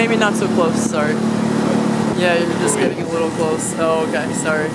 maybe not so close, sorry. Yeah, you're just getting a little close. Oh, okay, sorry.